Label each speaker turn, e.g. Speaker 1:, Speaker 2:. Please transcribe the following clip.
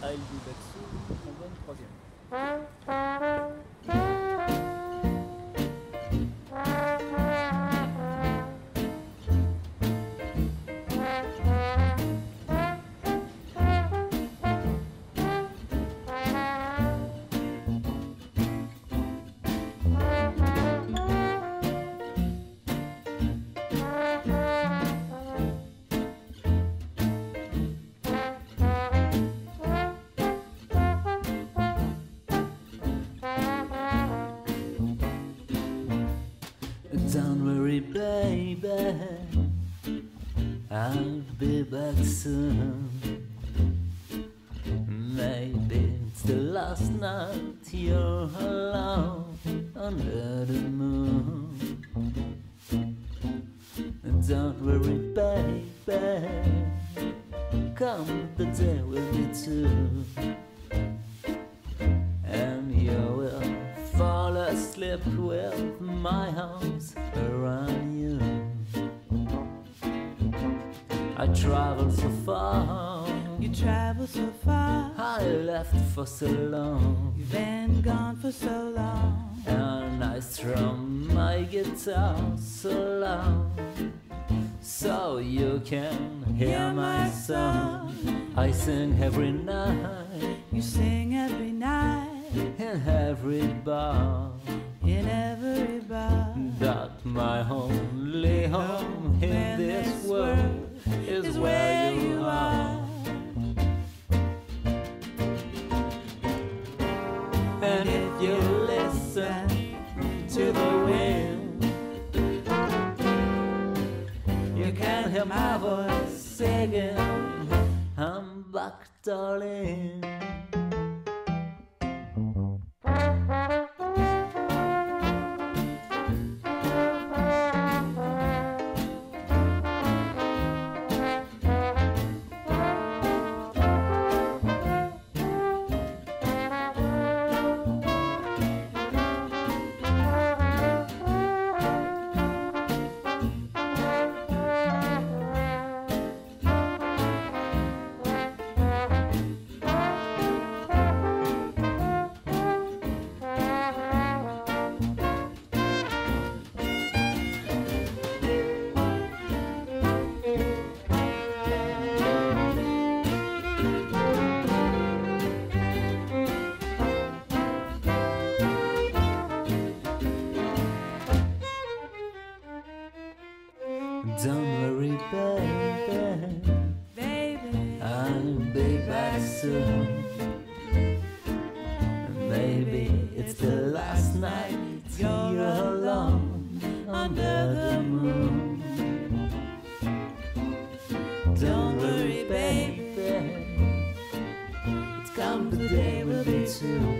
Speaker 1: I'll be back soon, trombone troisième.
Speaker 2: Don't worry, baby. I'll be back soon. Maybe it's the last night you're alone under the moon. Don't worry, baby. Come the day will be too. Asleep with my arms around you. I traveled so far,
Speaker 3: You travel so far,
Speaker 2: I left for so long,
Speaker 3: you've been gone for so long.
Speaker 2: and I strum my guitar so loud, so you can hear my song. I sing every night
Speaker 3: You sing every night,
Speaker 2: in every bar. My voice singing. I'm back, darling. baby. Baby, I'll be back soon. Maybe it's the last night you're alone under the moon. Don't worry, baby. It's come the day we'll be two.